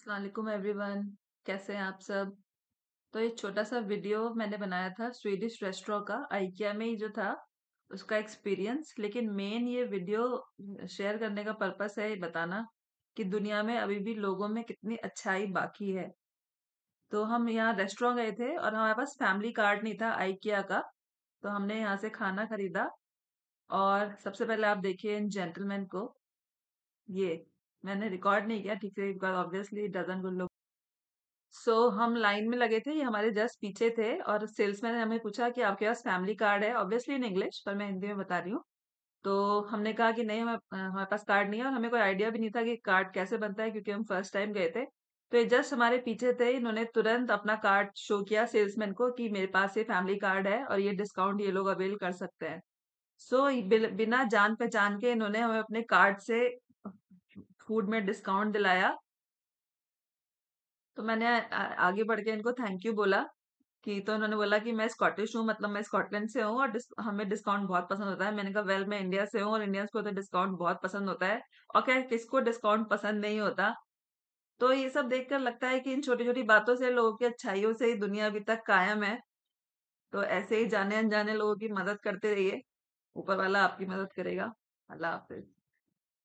अस्सलाम एवरीवन कैसे हैं आप सब? तो एक छोटा सा वीडियो मैंने बनाया था स्वीडिश रेस्टोरेंट का आइकिया में ही जो था, उसका एक्सपीरियंस लेकिन मेन ये वीडियो शेयर करने का पर्पस है ये बताना कि दुनिया में अभी भी लोगों में कितनी अच्छाई बाकी है। तो हम यहाँ रेस्टोरेंट गए थे और हमारे पास फैमिली कार्ड नहीं था आइकिया का तो हमने यहाँ से खाना खरीदा। और सबसे पहले आप देखिए इन जेंटलमैन को, ये मैंने रिकॉर्ड नहीं किया ठीक से because obviously doesn't good look so हम लाइन में लगे थे ये हमारे जस्ट पीछे थे और सेल्समैन ने हमें पूछा कि आपके पास फैमिली कार्ड है? ऑब्वियसली इन इंग्लिश पर मैं हिंदी में बता रही हूँ। तो हमने कहा कि नहीं हमें हमारे पास कार्ड नहीं है और हमें कोई आइडिया भी नहीं था कि कार्ड कैसे बनता है क्योंकि हम फ़र्स्ट टाइम गए थे। तो ये जस्ट हमारे पीछे थे इन्होंने तुरंत अपना कार्ड शो किया सेल्समैन को कि मेरे पास ये फैमिली कार्ड है और ये डिस्काउंट ये लोग अवेल कर सकते हैं। सो so, बिना जान पहचान के इन्होंने हमें अपने कार्ड से फ़ूड में डिस्काउंट दिलाया। तो मैंने आगे बढ़ के इनको थैंक यू बोला कि तो उन्होंने बोला कि मैं स्कॉटिश हूँ मतलब मैं स्कॉटलैंड से हूँ और हमें डिस्काउंट बहुत पसंद होता है। मैंने कहा वेल मैं इंडिया से हूँ और इंडियंस को तो डिस्काउंट बहुत पसंद होता है और क्या किसको डिस्काउंट पसंद नहीं होता? तो ये सब देखकर लगता है कि इन छोटी छोटी बातों से लोगों की अच्छाइयों से ही दुनिया अभी तक कायम है। तो ऐसे ही जाने अनजाने लोगों की मदद करते रहिए। ऊपर वाला आपकी मदद करेगा। अल्लाह हाफिज।